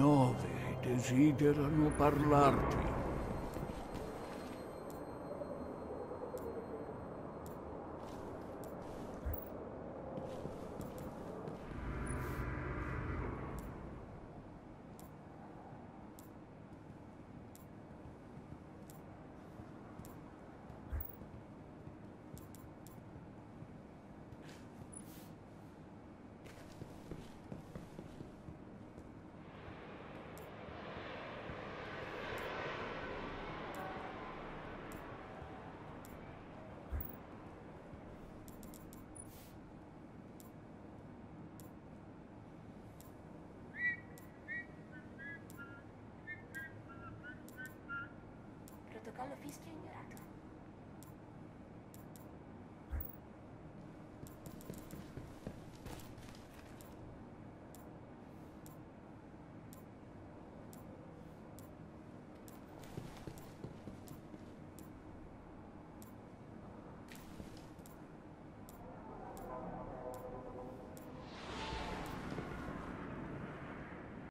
nove desiderano parlarti. collo fischio ignorato.